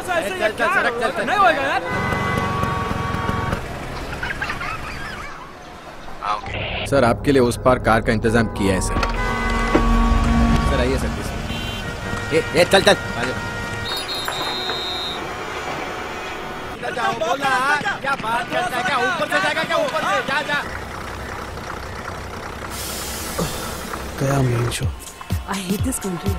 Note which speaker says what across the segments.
Speaker 1: थोड़ा सा ऐसे
Speaker 2: चल,
Speaker 1: ये क्या?
Speaker 2: सड़क चल, चल।
Speaker 1: नहीं होएगा यार।
Speaker 2: सर आपके लिए उस पार कार का इंतज़ाम किया है सर। सर आइए सर ए, ए चल चल। क्या बात करता है? क्या ऊपर से जाएगा? क्या ऊपर से? जा जा।
Speaker 3: गया main show.
Speaker 4: I hate this country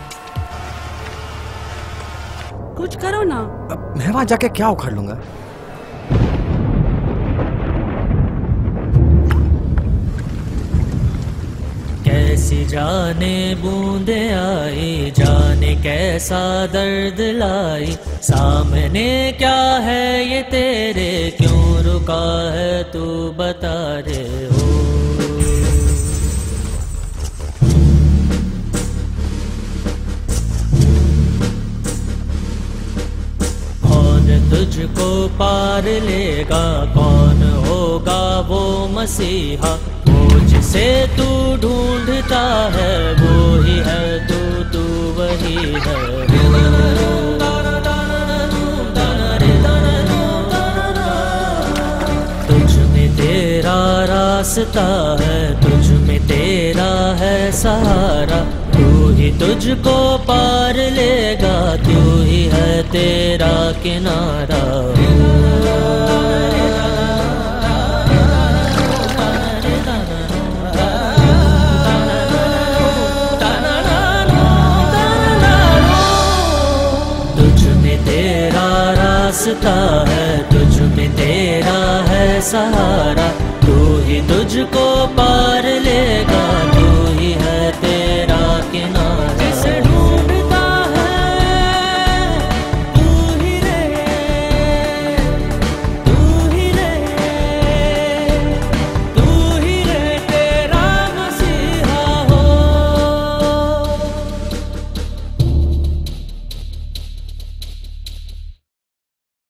Speaker 4: कुछ करो ना।
Speaker 3: अब मैं वहाँ जाके क्या उखाड़ लूँगा?
Speaker 5: कैसी जाने बूंदे आई जाने कैसा दर्द लाई सामने क्या है ये तेरे क्यों रुका है तू बता रे तुझको पार लेगा, कौन होगा वो मसीहा? वो जिसे तू ढूंढता है, वो ही है तू तू वही है। तुझ में तेरा रास्ता है, तुझ में तेरा है सहारा। तू ही तुझको पार लेगा, तू ही है तेरा किनारा। तुझ में तेरा रास्ता है, तुझ में तेरा है सहारा। तू ही तुझको पार